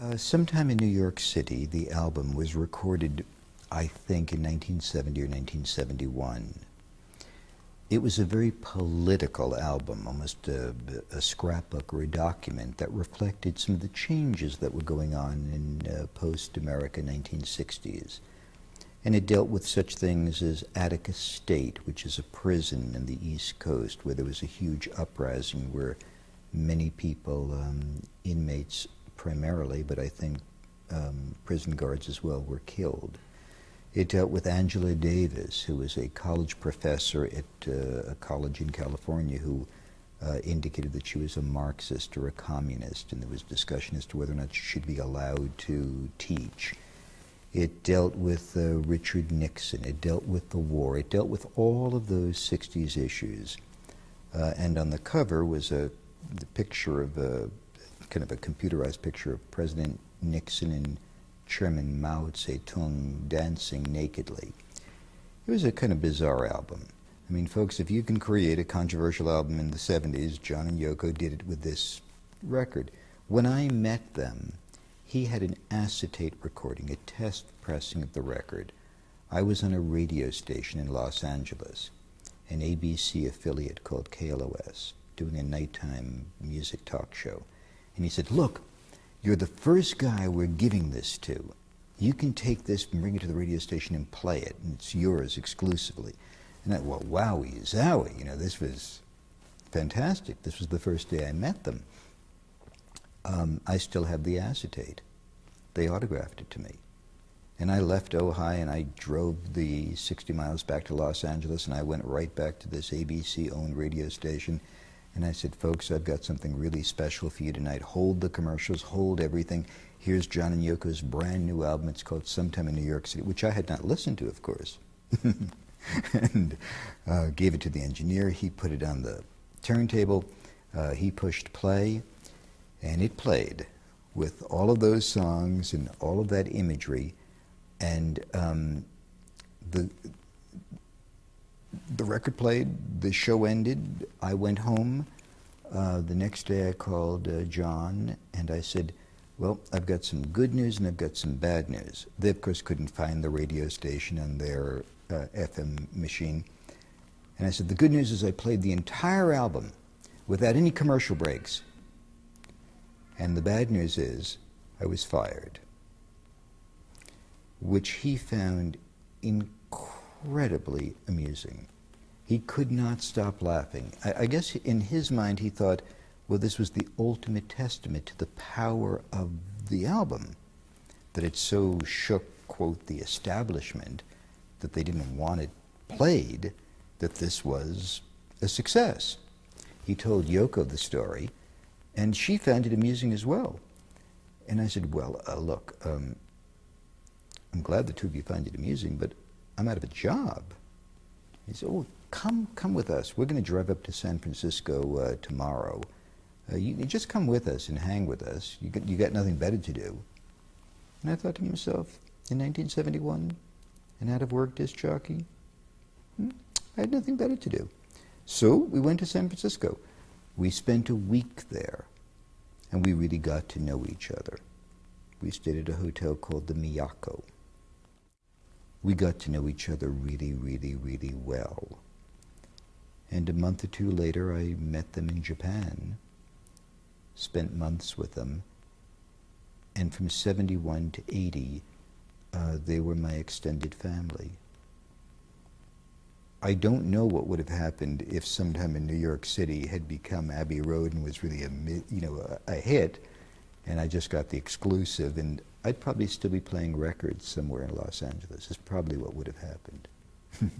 Uh, sometime in New York City, the album was recorded, I think, in 1970 or 1971. It was a very political album, almost a, a, scrapbook or a document that reflected some of the changes that were going on in uh, post-America 1960s. And it dealt with such things as Attica State, which is a prison in the East Coast, where there was a huge uprising where many people, um, inmates primarily, but I think um, prison guards as well, were killed. It dealt with Angela Davis, who was a college professor at uh, a college in California who uh, indicated that she was a Marxist or a communist, and there was discussion as to whether or not she should be allowed to teach. It dealt with uh, Richard Nixon. It dealt with the war. It dealt with all of those 60s issues. Uh, and on the cover was a the picture of a kind of a computerized picture of President Nixon and Chairman Mao Zedong dancing nakedly. It was a kind of bizarre album. I mean, folks, if you can create a controversial album in the 70s, John and Yoko did it with this record. When I met them, he had an acetate recording, a test pressing of the record. I was on a radio station in Los Angeles, an ABC affiliate called KLOS, doing a nighttime music talk show. And he said, Look, you're the first guy we're giving this to. You can take this and bring it to the radio station and play it, and it's yours exclusively. And I, well, wowie zowie, you know, this was fantastic. This was the first day I met them. Um, I still have the acetate. They autographed it to me. And I left Ojai and I drove the 60 miles back to Los Angeles and I went right back to this ABC owned radio station and I said, folks, I've got something really special for you tonight. Hold the commercials, hold everything. Here's John and Yoko's brand new album. It's called Sometime in New York City, which I had not listened to, of course. and uh, gave it to the engineer. He put it on the turntable. Uh, he pushed play, and it played with all of those songs and all of that imagery. And um, the the record played, the show ended, I went home. Uh, the next day I called uh, John and I said, well, I've got some good news and I've got some bad news. They, of course, couldn't find the radio station on their uh, FM machine. And I said, the good news is I played the entire album without any commercial breaks. And the bad news is I was fired, which he found incredibly amusing. He could not stop laughing. I, I, guess in his mind he thought, well, this was the ultimate testament to the power of the album, that it so shook, quote, the establishment that they didn't want it played, that this was a success. He told Yoko the story, and she found it amusing as well. And I said, well, uh, look, um, I'm glad the two of you find it amusing, but I'm out of a job. He said, oh, come, come with us. We're going to drive up to San Francisco uh, tomorrow. Uh, you, you, just come with us and hang with us. You got, you got nothing better to do. And I thought to myself, in 1971, an out-of-work disc jockey, hmm, I had nothing better to do. So we went to San Francisco. We spent a week there, and we really got to know each other. We stayed at a hotel called the Miyako. We got to know each other really, really, really well. And a month or two later, I met them in Japan, spent months with them, and from 71 to 80, uh, they were my extended family. I don't know what would have happened if sometime in New York City had become Abbey Road and was really a you know a, a hit, and I just got the exclusive, and I'd probably still be playing records somewhere in Los Angeles. Is probably what would have happened.